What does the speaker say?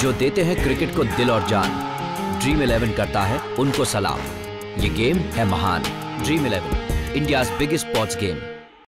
जो देते हैं क्रिकेट को दिल और जान। ड्रीम इलेवन करता है, उनको सलाम। ये गेम है महान। Dream eleven India biggest sports game